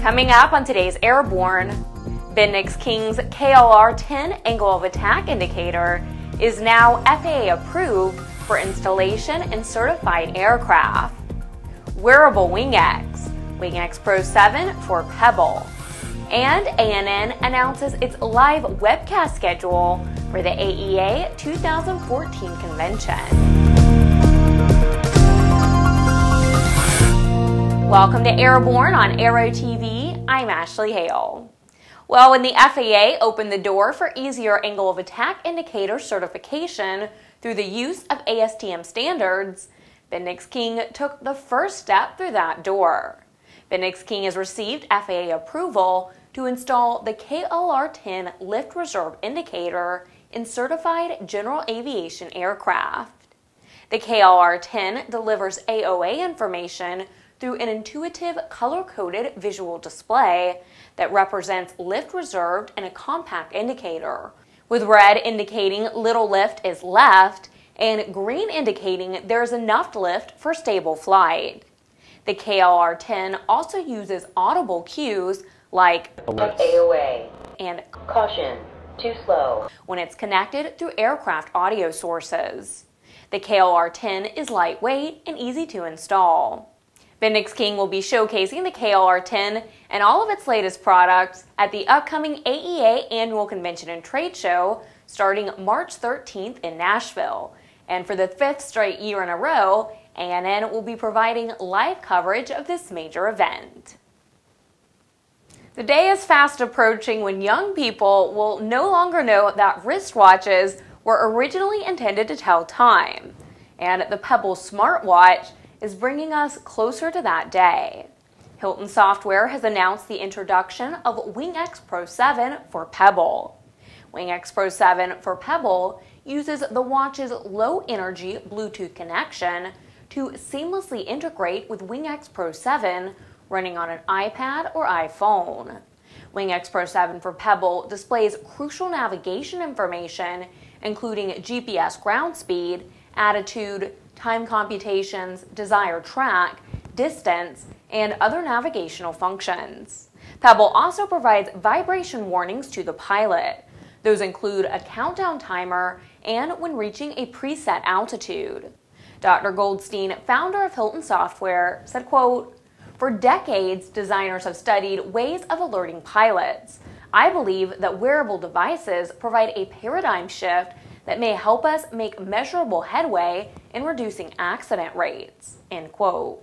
Coming up on today's Airborne, BendixKing's KLR 10 angle of attack indicator is now FAA approved for installation in certified aircraft. Wearable WingX, WingX Pro 7 for Pebble. And ANN announces its live webcast schedule for the AEA 2014 convention. Welcome to Airborne on Aero TV. I'm Ashley Hale. Well, when the FAA opened the door for easier angle of attack indicator certification through the use of ASTM standards, BendixKing took the first step through that door. BendixKing has received FAA approval to install the KLR-10 lift reserve indicator in certified general aviation aircraft. The KLR-10 delivers AOA information through an intuitive color-coded visual display that represents lift reserved in a compact indicator, with red indicating little lift is left and green indicating there is enough lift for stable flight. The KLR-10 also uses audible cues like AOA and caution too slow when it's connected through aircraft audio sources. The KLR-10 is lightweight and easy to install. BendixKing will be showcasing the KLR-10 and all of its latest products at the upcoming AEA Annual Convention and Trade Show starting March 13th in Nashville. And for the fifth straight year in a row, ANN will be providing live coverage of this major event. The day is fast approaching when young people will no longer know that wristwatches were originally intended to tell time. And the Pebble smartwatch is bringing us closer to that day. Hilton Software has announced the introduction of WingX Pro 7 for Pebble. WingX Pro 7 for Pebble uses the watch's low energy Bluetooth connection to seamlessly integrate with WingX Pro 7 running on an iPad or iPhone. WingX Pro 7 for Pebble displays crucial navigation information, including GPS ground speed, attitude, time computations, desired track, distance, and other navigational functions. Pebble also provides vibration warnings to the pilot. Those include a countdown timer and when reaching a preset altitude. Dr. Goldstein, founder of Hilton Software, said, quote, For decades, designers have studied ways of alerting pilots. I believe that wearable devices provide a paradigm shift that may help us make measurable headway in reducing accident rates. End quote.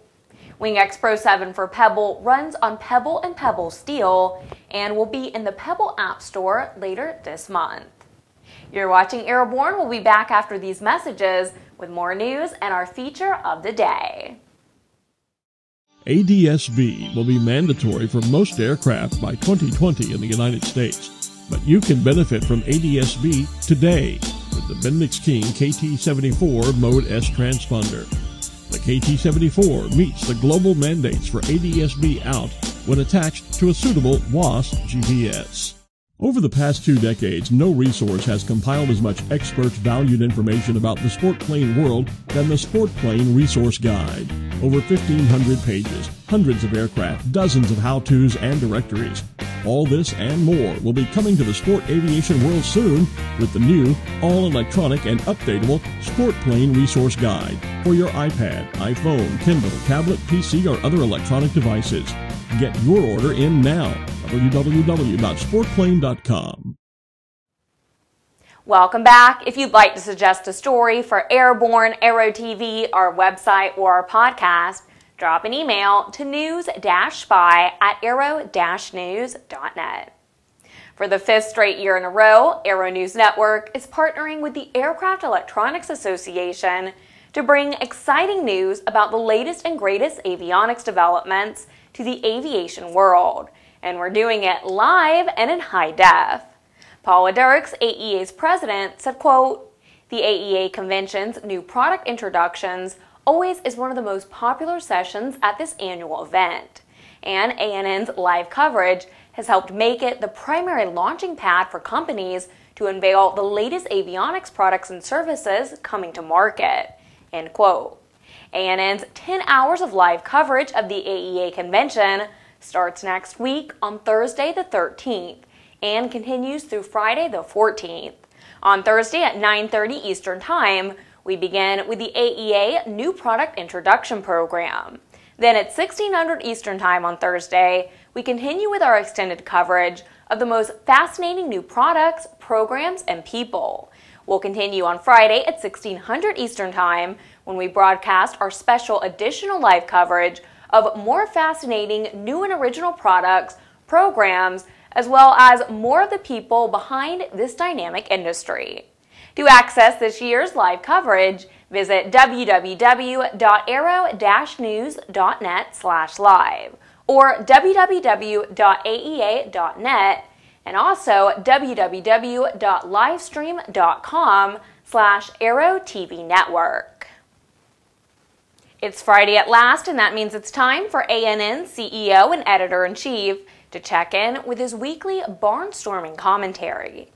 WingX Pro 7 for Pebble runs on Pebble and Pebble steel and will be in the Pebble App Store later this month. You're watching Airborne. We'll be back after these messages with more news and our feature of the day. ADSB will be mandatory for most aircraft by 2020 in the United States, but you can benefit from ADSB today the BendixKing KT74 Mode S transponder. The KT74 meets the global mandates for ADSB out when attached to a suitable WAAS GPS. Over the past two decades, no resource has compiled as much expert valued information about the sport plane world than the Sport Plane Resource Guide. Over 1,500 pages, hundreds of aircraft, dozens of how-tos and directories. All this and more will be coming to the sport aviation world soon with the new, all electronic and updatable Sport Plane Resource Guide for your iPad, iPhone, Kindle, tablet, PC, or other electronic devices. Get your order in now. www.sportplane.com. Welcome back. If you'd like to suggest a story for Airborne, Aero TV, our website, or our podcast, drop an email to newstips at aero-news.net. For the fifth straight year in a row, Aero News Network is partnering with the Aircraft Electronics Association to bring exciting news about the latest and greatest avionics developments to the aviation world. And we're doing it live and in high def. Paula Derks, AEA's president, said, quote, the AEA convention's new product introductions always is one of the most popular sessions at this annual event. And ANN's live coverage has helped make it the primary launching pad for companies to unveil the latest avionics products and services coming to market. End quote. ANN's 10 hours of live coverage of the AEA convention starts next week on Thursday the 13th and continues through Friday the 14th. On Thursday at 9:30 Eastern Time, we begin with the AEA New Product Introduction Program. Then at 1600 Eastern Time on Thursday, we continue with our extended coverage of the most fascinating new products, programs, and people. We'll continue on Friday at 1600 Eastern Time when we broadcast our special additional live coverage of more fascinating new and original products, programs, as well as more of the people behind this dynamic industry. To access this year's live coverage, visit www.aero-news.net slash live or www.aea.net and also www.livestream.com slash TV Network. It's Friday at last, and that means it's time for ANN CEO and Editor-in-Chief to check in with his weekly barnstorming commentary.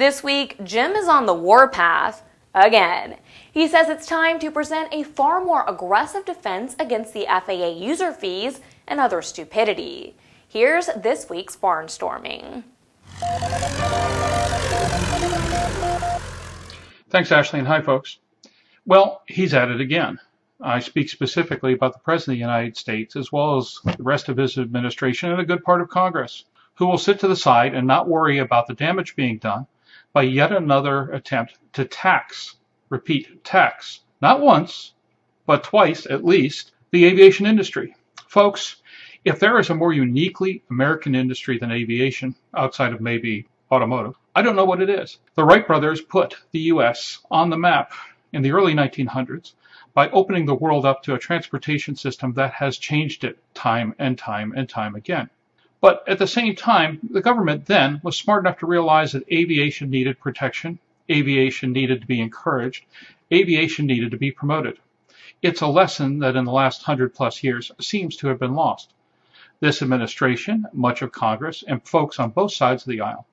This week, Jim is on the warpath again. He says it's time to present a far more aggressive defense against the FAA user fees and other stupidity. Here's this week's barnstorming. Thanks, Ashley, and hi, folks. Well, he's at it again. I speak specifically about the President of the United States, as well as the rest of his administration and a good part of Congress, who will sit to the side and not worry about the damage being done by yet another attempt to tax, repeat, tax, not once, but twice at least, the aviation industry. Folks, if there is a more uniquely American industry than aviation, outside of maybe automotive, I don't know what it is. The Wright brothers put the U.S. on the map in the early 1900s by opening the world up to a transportation system that has changed it time and time and time again. But at the same time, the government then was smart enough to realize that aviation needed protection, aviation needed to be encouraged, aviation needed to be promoted. It's a lesson that in the last hundred plus years seems to have been lost. This administration, much of Congress, and folks on both sides of the aisle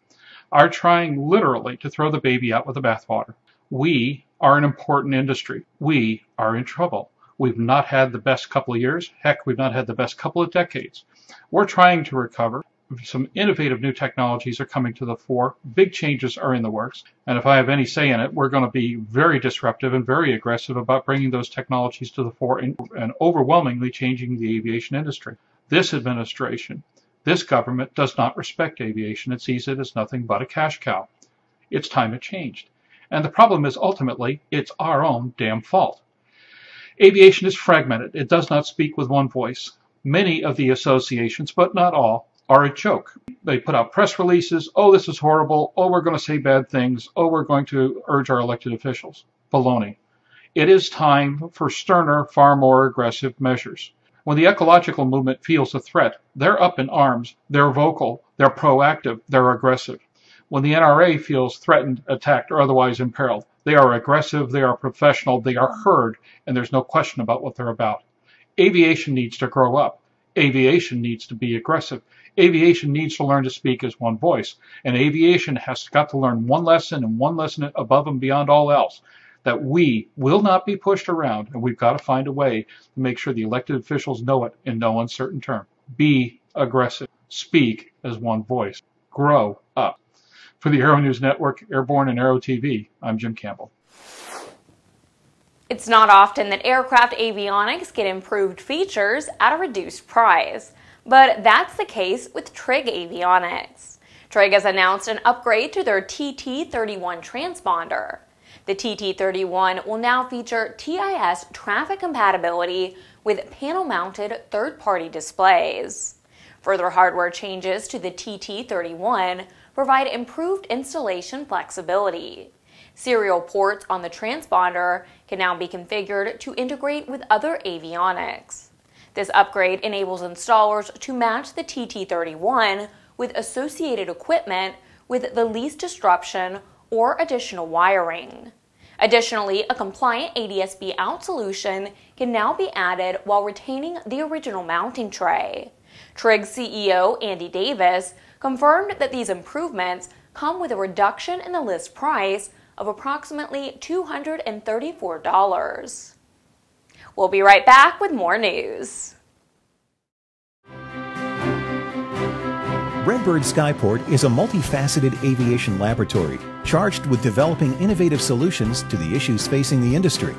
are trying literally to throw the baby out with the bathwater. We are an important industry. We are in trouble. We've not had the best couple of years. Heck, we've not had the best couple of decades. We're trying to recover. Some innovative new technologies are coming to the fore. Big changes are in the works. And if I have any say in it, we're going to be very disruptive and very aggressive about bringing those technologies to the fore and, and overwhelmingly changing the aviation industry. This administration, this government does not respect aviation. It sees it as nothing but a cash cow. It's time it changed. And the problem is ultimately, it's our own damn fault. Aviation is fragmented. It does not speak with one voice. Many of the associations, but not all, are a joke. They put out press releases. Oh, this is horrible. Oh, we're going to say bad things. Oh, we're going to urge our elected officials. Baloney. It is time for sterner, far more aggressive measures. When the ecological movement feels a threat, they're up in arms, they're vocal, they're proactive, they're aggressive. When the NRA feels threatened, attacked, or otherwise imperiled, they are aggressive, they are professional, they are heard, and there's no question about what they're about. Aviation needs to grow up. Aviation needs to be aggressive. Aviation needs to learn to speak as one voice. And aviation has got to learn one lesson and one lesson above and beyond all else that we will not be pushed around, and we've got to find a way to make sure the elected officials know it in no uncertain term. Be aggressive. Speak as one voice. Grow up. For the Aero News Network, Airborne and Aero TV, I'm Jim Campbell. It's not often that aircraft avionics get improved features at a reduced price, but that's the case with Trig Avionics. Trig has announced an upgrade to their TT31 transponder. The TT31 will now feature TIS traffic compatibility with panel-mounted third-party displays. Further hardware changes to the TT31 provide improved installation flexibility. Serial ports on the transponder can now be configured to integrate with other avionics. This upgrade enables installers to match the TT31 with associated equipment with the least disruption or additional wiring. Additionally, a compliant ADSB out solution can now be added while retaining the original mounting tray. Trig CEO Andy Davis confirmed that these improvements come with a reduction in the list price of approximately $234. We'll be right back with more news. Redbird Skyport is a multifaceted aviation laboratory charged with developing innovative solutions to the issues facing the industry.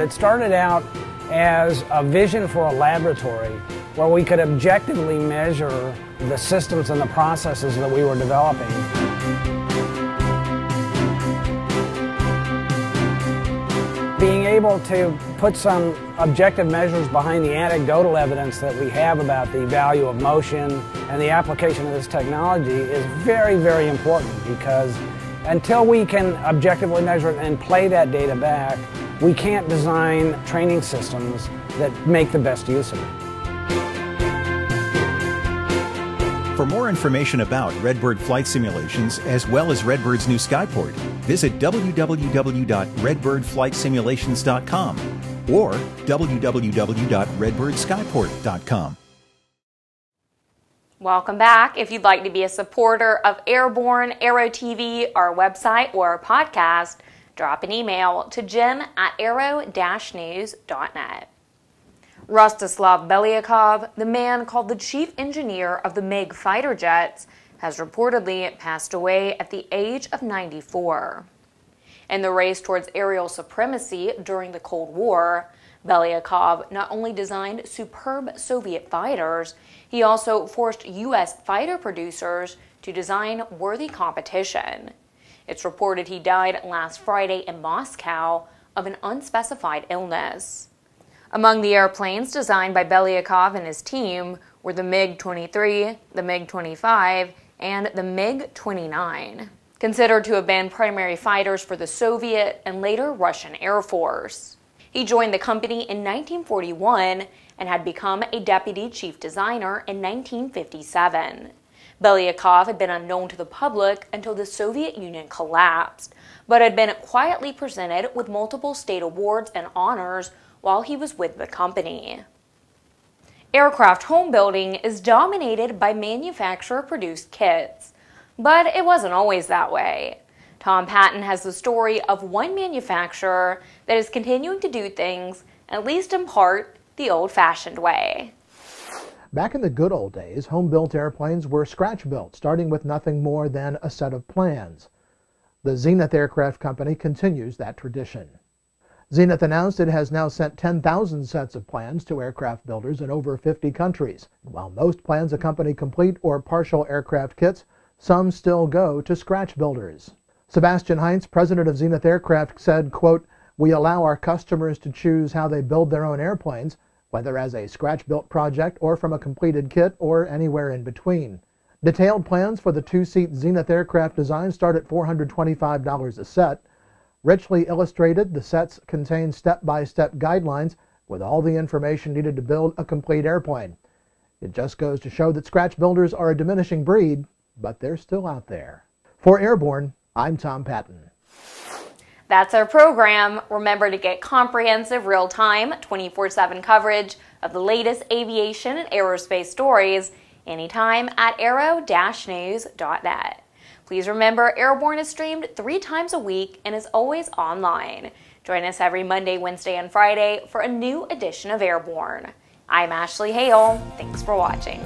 It started out as a vision for a laboratory where we could objectively measure the systems and the processes that we were developing. Able to put some objective measures behind the anecdotal evidence that we have about the value of motion and the application of this technology is very, very important because until we can objectively measure it and play that data back, we can't design training systems that make the best use of it. For more information about Redbird flight simulations, as well as Redbird's new Skyport, visit www.redbirdflightsimulations.com or www.redbirdskyport.com. Welcome back. If you'd like to be a supporter of Airborne, Aero TV, our website, or our podcast, drop an email to jim at aero-news.net. Rostislav Belyakov, the man called the chief engineer of the MiG fighter jets, has reportedly passed away at the age of 94. In the race towards aerial supremacy during the Cold War, Belyakov not only designed superb Soviet fighters, he also forced U.S. fighter producers to design worthy competition. It's reported he died last Friday in Moscow of an unspecified illness. Among the airplanes designed by Belyakov and his team were the MiG 23, the MiG 25, and the MiG 29, considered to have been primary fighters for the Soviet and later Russian Air Force. He joined the company in 1941 and had become a deputy chief designer in 1957. Belyakov had been unknown to the public until the Soviet Union collapsed, but had been quietly presented with multiple state awards and honors while he was with the company. Aircraft home building is dominated by manufacturer produced kits, but it wasn't always that way. Tom Patton has the story of one manufacturer that is continuing to do things, at least in part, the old fashioned way. Back in the good old days, home built airplanes were scratch built, starting with nothing more than a set of plans. The Zenith Aircraft Company continues that tradition. Zenith announced it has now sent 10,000 sets of plans to aircraft builders in over 50 countries. While most plans accompany complete or partial aircraft kits, some still go to scratch builders. Sebastien Heintz, president of Zenith Aircraft, said, quote, We allow our customers to choose how they build their own airplanes, whether as a scratch-built project or from a completed kit or anywhere in between. Detailed plans for the two-seat Zenith aircraft design start at $425 a set. Richly illustrated, the sets contain step-by-step guidelines with all the information needed to build a complete airplane. It just goes to show that scratch builders are a diminishing breed, but they're still out there. For Airborne, I'm Tom Patton. That's our program. Remember to get comprehensive, real time, 24 7 coverage of the latest aviation and aerospace stories anytime at aero news.net. Please remember, Airborne is streamed three times a week and is always online. Join us every Monday, Wednesday, and Friday for a new edition of Airborne. I'm Ashley Hale. Thanks for watching.